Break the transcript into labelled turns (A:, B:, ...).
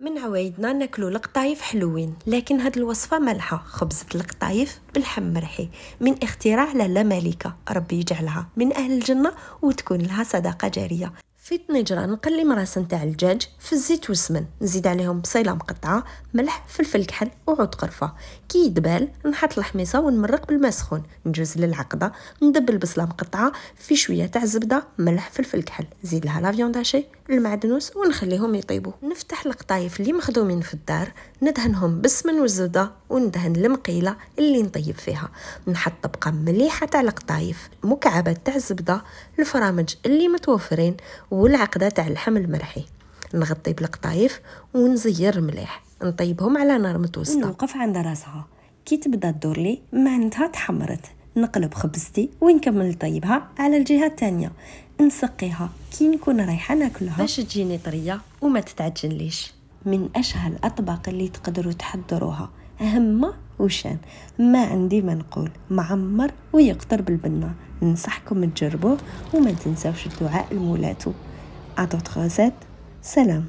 A: من عوايدنا ناكلو القطايف حلوين لكن هاد الوصفة مالحة خبزة القطايف باللحم مرحي. من اختراع لاله مالكة ربي يجعلها من أهل الجنة وتكون لها صدقه جارية. في طنجرة نقلي مراس نتاع الدجاج في الزيت والسمن نزيد عليهم بصيله مقطعة ملح فلفل كحل وعود قرفة. كي يدبال نحط الحميصة ونمرق بالماء سخون. نجوز للعقدة ندبل البصله مقطعة في شوية تاع زبدة ملح فلفل كحل. زيد لها la viande hachée المعدنوس ونخليهم يطيبوا. نفتح القطايف اللي مخدومين في الدار ندهنهم بالسمن والزبدة وندهن المقيلة اللي نطيب فيها. نحط طبقة مليحة تاع القطايف مكعبات تاع الزبدة الفرامج اللي متوفرين والعقده تاع اللحم المرحي. نغطي بالقطايف ونزير مليح. نطيبهم على نار متوسطة.
B: نوقف عند راسها. كي تبدا تدور لي معناتها تحمرت. نقلب خبزتي ونكمل طيبها على الجهة الثانية نسقيها. كي نكون رايحة ناكلها.
A: باش تجيني طرية وما تتعجنليش
B: من اشهى الاطباق اللي تقدروا تحضروها. هما وشان. ما عندي ما نقول. معمر ويقطر بالبنه ننصحكم تجربوه وما تنساوش الدعاء لمولاتو ا سلام